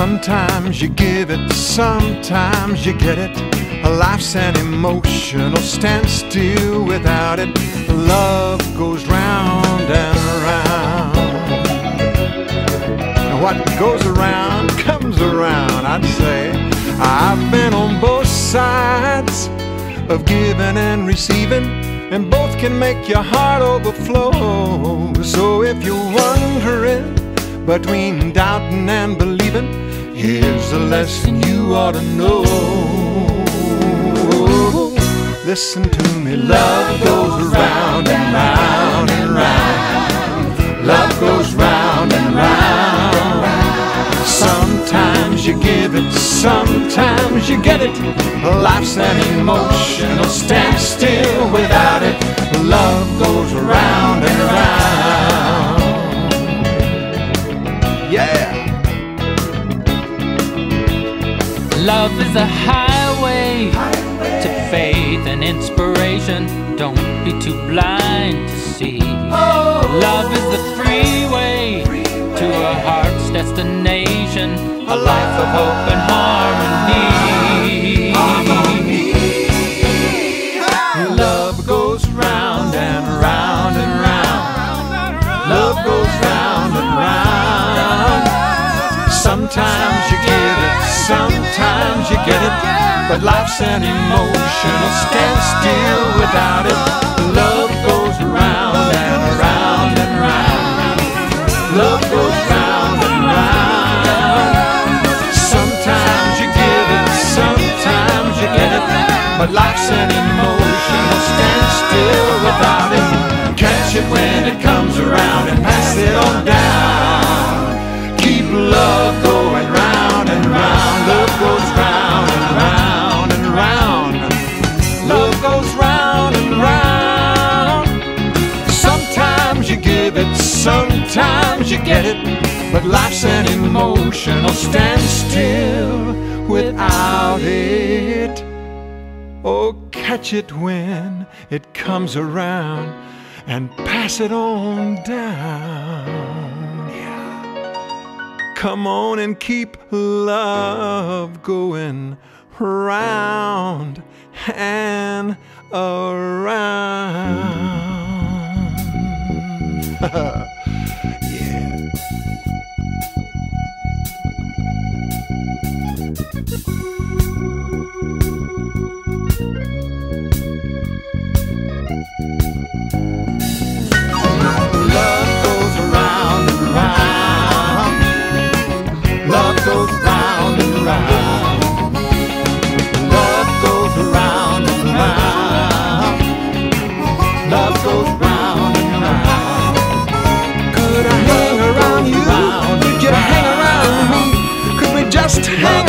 Sometimes you give it, sometimes you get it. Life's an emotional standstill without it. Love goes round and round. And what goes around comes around, I'd say. I've been on both sides of giving and receiving, and both can make your heart overflow. So if you're wondering between doubting and believing, here's a lesson you ought to know. Listen to me, love goes round and round and round. Love goes round and round. Sometimes you give it, sometimes you get it. Life's an emotional standstill without it. Love goes round and round. Love is a highway, to faith and inspiration. Don't be too blind to see. Love is the freeway to a heart's destination, a life of hope and harmony. Love goes round and round and round. Love goes round and round. Sometimes you you get it. But life's an emotional standstill without it. Love goes round and round and round. Love goes round and round. Sometimes you give it, sometimes you get it. But life's an emotional standstill without it. Catch it when it comes around and pass it on down. Get it. But life's an emotional standstill without it. Oh, catch it when it comes around and pass it on down. Yeah. Come on and keep love going round and around. just